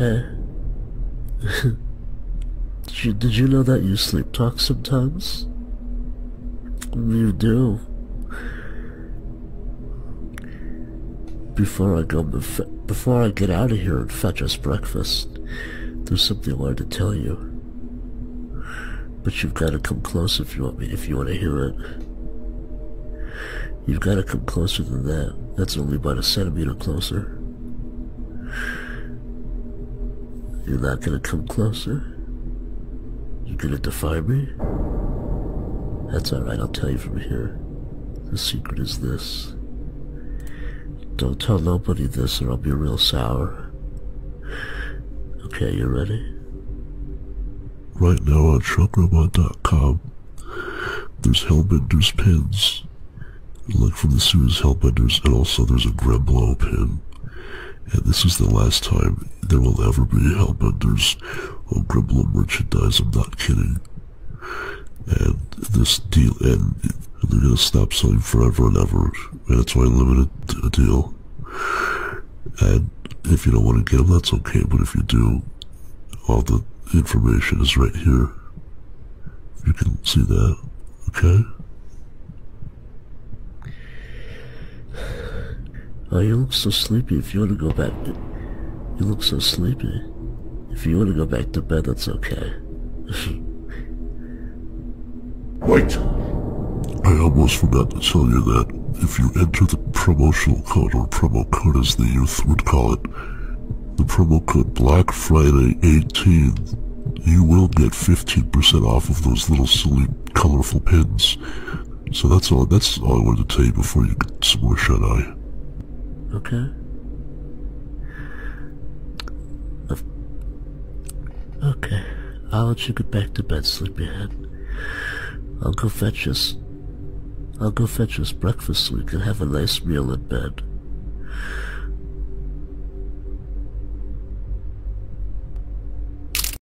Hey. did, you, did you know that you sleep talk sometimes? You do. Before I go, before I get out of here and fetch us breakfast, there's something I wanted to tell you. But you've got to come close if you want me, if you want to hear it. You've got to come closer than that. That's only about a centimeter closer. You're not gonna come closer? You're gonna defy me? That's alright, I'll tell you from here. The secret is this. Don't tell nobody this or I'll be real sour. Okay, you ready? Right now on truckrobot.com, there's Hellbender's pins. Like from the series Hellbenders, and also there's a Gremlow pin. And this is the last time there will ever be Hellbenders or Gremlow merchandise, I'm not kidding. And this deal, and they're gonna stop selling forever and ever, and it's why I limited deal. And if you don't want to get them, that's okay, but if you do, all the information is right here. You can see that, okay? Oh, you look so sleepy. If you want to go back, you look so sleepy. If you want to go back to bed, that's okay. Wait! I almost forgot to tell you that if you enter the promotional code, or promo code as the youth would call it, the promo code Black Friday 18, you will get 15% off of those little silly colorful pins. So that's all, that's all I wanted to tell you before you get some more shut-eye. Okay? Okay, I'll let you get back to bed, sleepyhead. I'll go fetch us. I'll go fetch us breakfast so we can have a nice meal in bed.